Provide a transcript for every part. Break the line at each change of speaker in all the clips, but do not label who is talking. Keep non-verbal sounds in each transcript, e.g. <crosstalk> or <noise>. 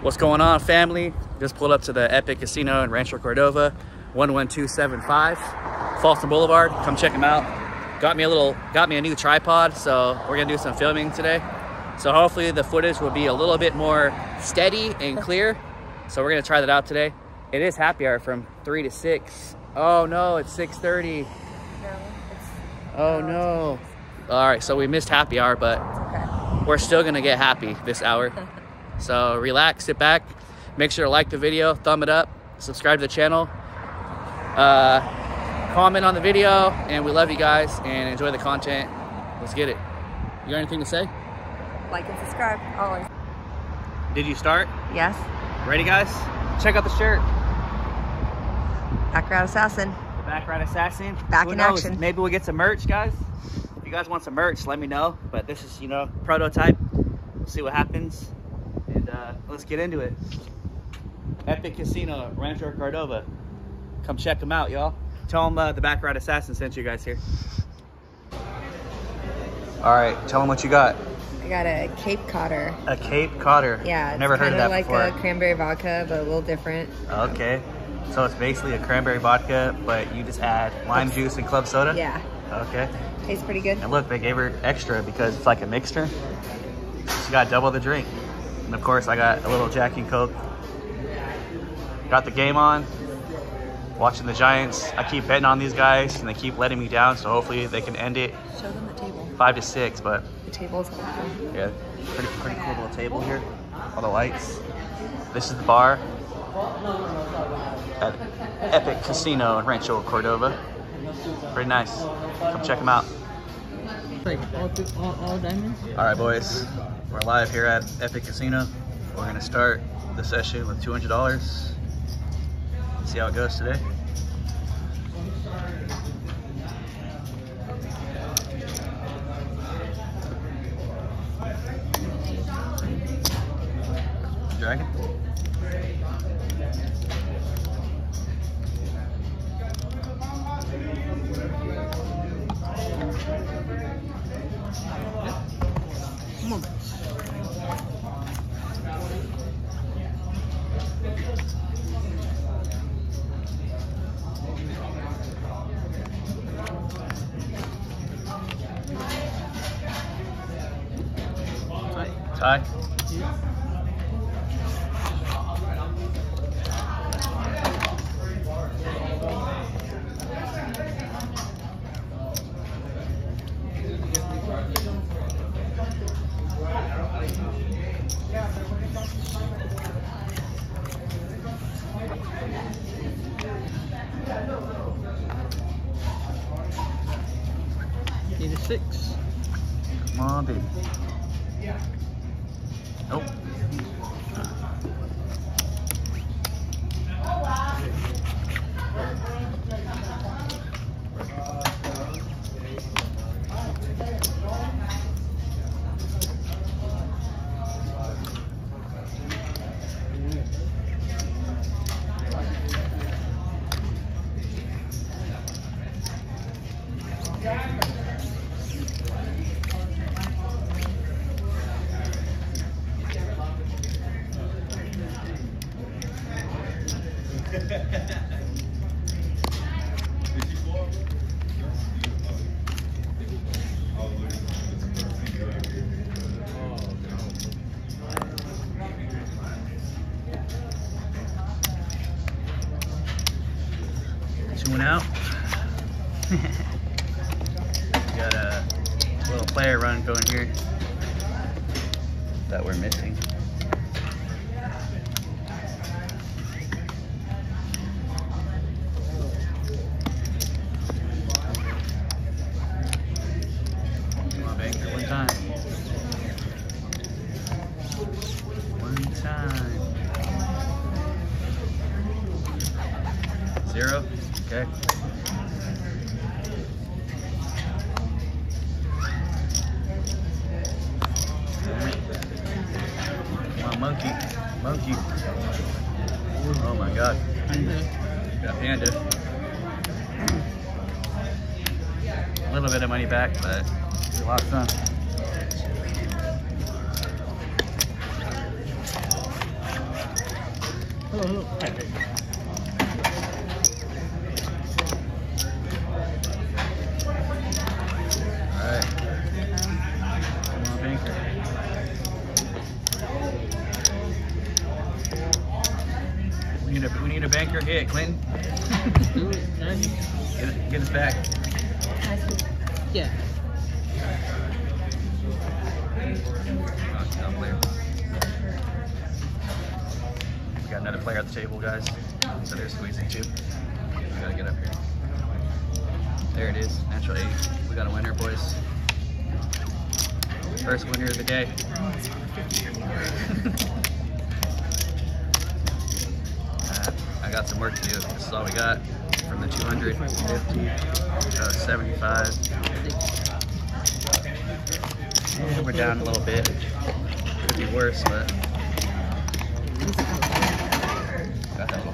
What's going on, family? Just pulled up to the Epoch Casino in Rancho Cordova, 11275, Folsom Boulevard. Come check them out. Got me a little, got me a new tripod, so we're gonna do some filming today. So hopefully the footage will be a little bit more steady and clear. So we're gonna try that out today. It is happy hour from three to six. Oh no, it's 6.30.
No, it's
Oh no. All right, so we missed happy hour, but
okay.
we're still gonna get happy this hour. <laughs> So relax, sit back, make sure to like the video, thumb it up, subscribe to the channel, uh, comment on the video, and we love you guys and enjoy the content. Let's get it. You got anything to say?
Like and subscribe, always.
Did you start?
Yes,
Ready, guys? Check out the shirt.
Baccarat Assassin.
The Baccarat Assassin.
Back
Who
in
knows?
action.
Maybe we'll get some merch, guys. If you guys want some merch, let me know. But this is, you know, prototype. We'll see what happens. And uh, let's get into it. Epoch Casino, Rancho Cordova. Come check them out, y'all. Tell them uh, the Baccarat Assassin sent you guys here. All right, tell them what you got.
I got a Cape Codder.
A Cape Codder.
Yeah, it's
Never heard of
kinda
that
like
before.
a cranberry vodka, but a little different.
Okay. So it's basically a cranberry vodka, but you just add lime juice and club soda?
Yeah,
Okay.
tastes pretty good.
And look, they gave her extra because it's like a mixture. She got double the drink. And of course, I got a little Jack and Coke. Got the game on. Watching the Giants. I keep betting on these guys, and they keep letting me down. So hopefully, they can end it
Show them the table.
five to six. But
The table's helpful.
yeah, pretty pretty cool little table here. All the lights. This is the bar at Epoch Casino in Rancho Cordova. Pretty nice. Come check them out.
Like all, all, all diamonds?
All right, boys. We're live here at Epoch Casino. We're gonna start the session with $200. See how it goes today. Dragon?
Six.
Come on, baby. Going here that we're missing. Come on, banker, one time. One time. Zero? Okay. back, but it of.
Hello, hello.
Player at the table, guys. So they're squeezing too. We gotta get up here. There it is, natural eight. We got a winner, boys. First winner of the day. <laughs> I got some work to do. This is all we got from the 200, 50, uh, 75. Yeah, we're down a little bit. Could be worse, but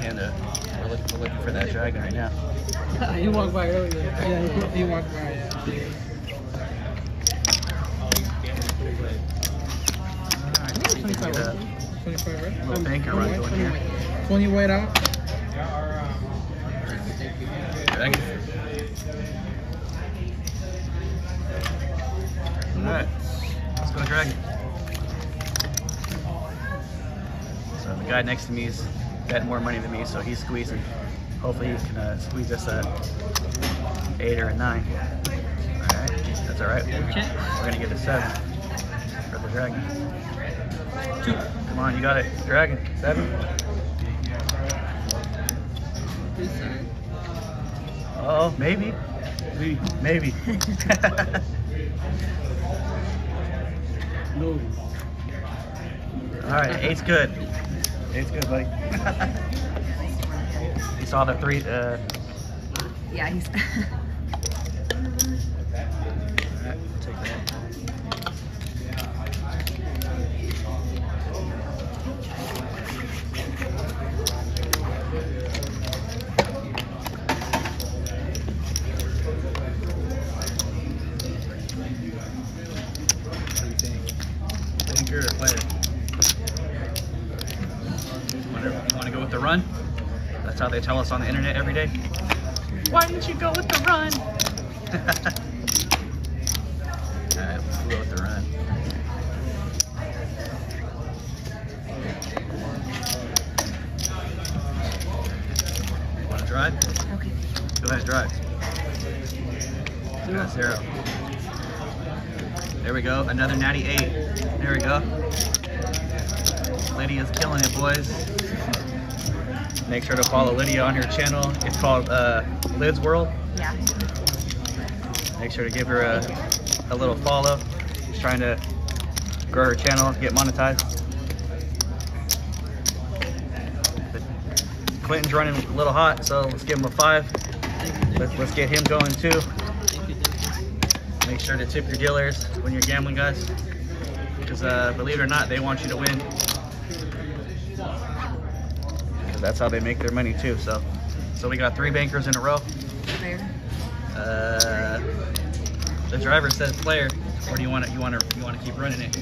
panda. We're looking, we're looking for that dragon right now. <laughs>
he walked by earlier. Yeah, he, he walked by.
Alright, we
25
get
right? 25 right?
little banker run going here.
20 weight out.
Dragon. Alright, let's go dragon. So the guy next to me is betting more money than me, so he's squeezing. Hopefully he can uh, squeeze us a eight or a nine. Alright, that's alright. We're, we're gonna get a seven for the dragon.
Two.
Come on, you got it. Dragon, seven. Oh, maybe. Maybe. <laughs>
No.
All right, eight's good. Eight's good, buddy. <laughs> you saw the three. Uh,
Yeah, he's. <laughs>
all right, take that. What do you think? Banker or player? Wanna- You want to go with the run? That's how they tell us on the internet every day. Why didn't you go with the run? <laughs> Alright, let's go with the run. Want to drive?
okay.
Go ahead, drive. Got zero. There we go. Another natty eight. There we go. Lydia's killing it, boys. Make sure to follow Lydia on her channel. It's called uh, Lid's World.
Yeah.
Make sure to give her a, a little follow. She's trying to grow her channel, get monetized. Clinton's running a little hot, so let's give him a five. Let's, let's get him going too.
Thank you, thank you.
Make sure to tip your dealers when you're gambling, guys. Because uh, believe it or not, they want you to win. That's how they make their money too. So, so we got three bankers in a row.
There.
Uh, the driver says player, or do you want to you want to you want to keep running it?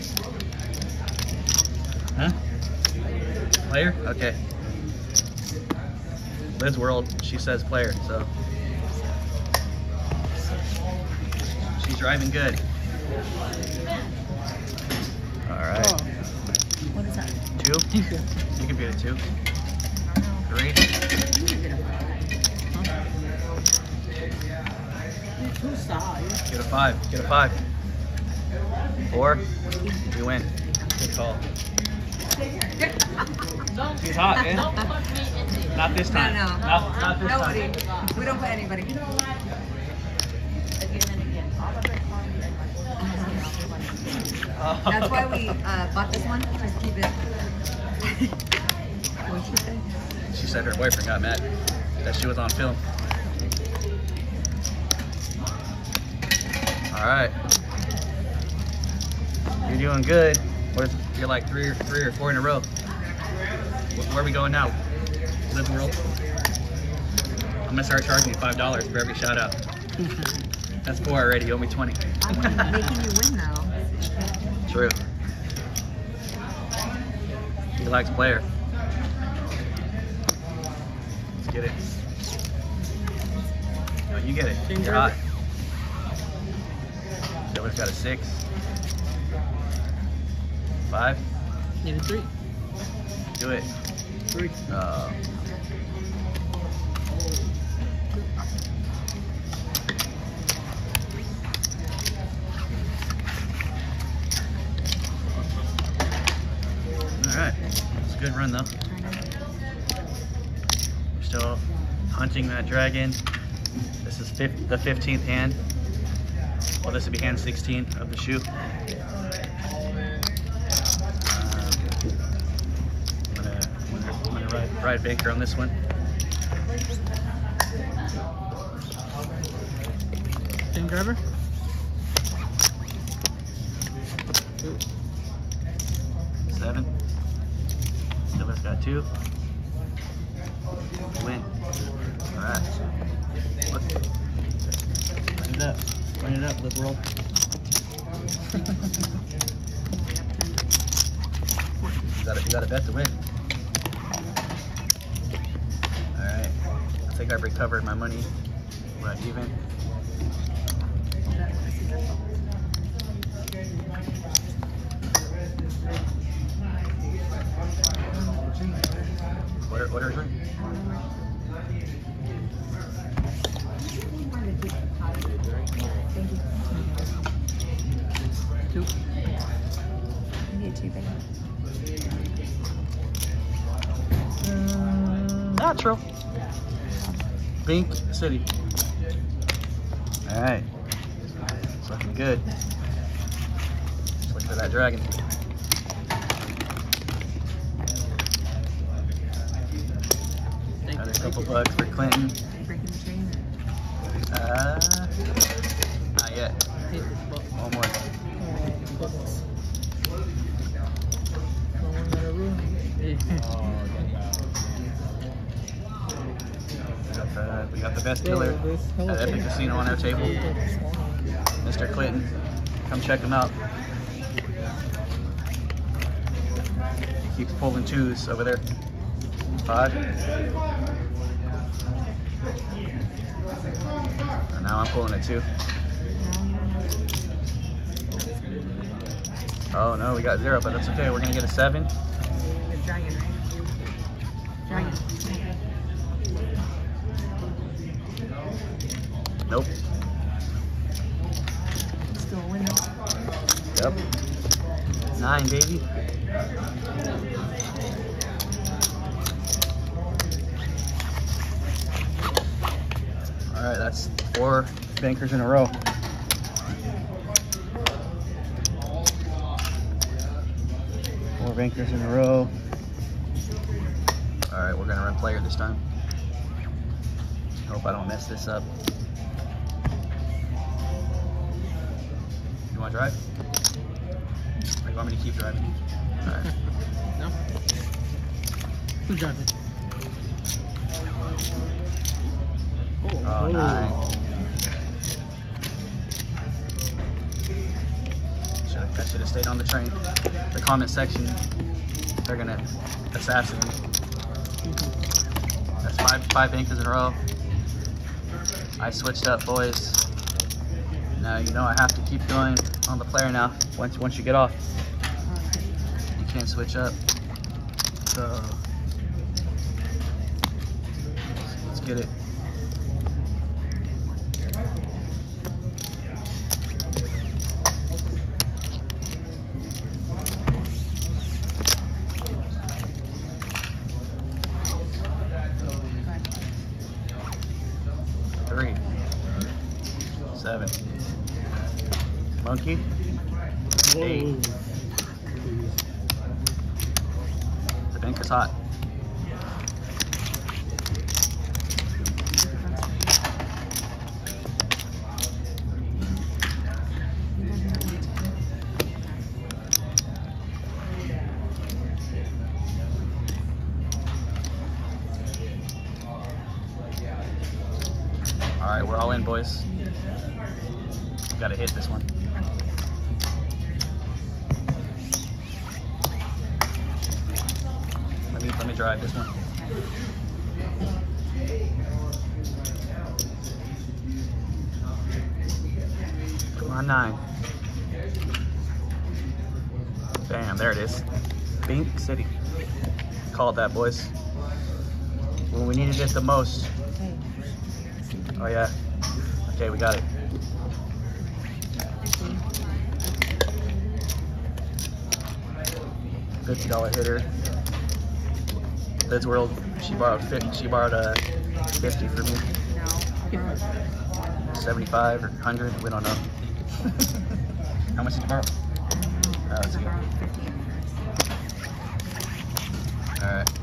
Huh? Player? Okay. Liz World, she says player, so she's driving good. All right,
Oh,
What is that?
two.
you.
You can be a two, three.
Two sides.
Get a five. Get a five. Four. You win. Good call. She's hot, man. Not this time.
no.
Not, not this
Nobody.
time.
We don't put anybody. That's why we uh, bought this one, just to keep it. What'd she say?
She said her boyfriend got mad that she was on film. All right. You're doing good. What is, you're like three or three or four in a row. Wh- Where are we going now? Live World. I'm gonna start charging you five dollars for every shout out. <laughs> That's four already. You owe me twenty.
I'm making you win though.
True. He likes player. Get it. No, you get it. You're hot. Silver's got a six. Five.
Need a three.
Do it.
Three.
Uh, all right, it's a good run though. Still hunting that dragon. This is the 15th hand. Well, this would be hand 16 of the shoe. Ride, banker on this one.
King grabber. Two.
Seven. Silver's got two. Win. Alright. Run it up. Run it up, liberal. you, gotta, you gotta bet to win. Alright. I think I've recovered my money. We're at even. What are, drink?
Two.
Natural. Bink City. All right. It's looking good. Let's look for that dragon. Couple bucks for Clinton. Uh, not yet. One more. We got the, we got the best dealer at Epoch Casino on our table. Mr. Clinton. Come check him out. He keeps pulling twos over there. Five. And now I'm pulling it too. Oh no, we got zero, but that's okay. We're gonna get a seven.
The dragon, right? Dragon.
Nope.
Still a winner.
Yep. Nine, baby. All right, that's four bankers in a row. Four bankers in a row. All right, we're gonna run player this time. Hope I don't mess this up. You wanna drive? Or you want me to keep driving? All right. <laughs>
No. Who's driving?
Oh, nine. Should I should have stayed on the train. The comment section, they're gonna assassinate me. That's five five anchors in a row. I switched up, boys. Now you know I have to keep going on the player now. Once once you get off, you can't switch up. So let's get it. Three. Seven. Monkey. Eight. Is hot. Let me drive this one. Come on, nine. Bam, there it is. Bink City. Called that, boys. When we needed it the most. Oh, yeah. Okay, we got it. $50 hitter. Liz World. She borrowed. She borrowed a fifty for me. 75 or 100, we don't know. <laughs> How much did you borrow? Uh, it's
I
okay.
borrowed 50 in hers.
Alright.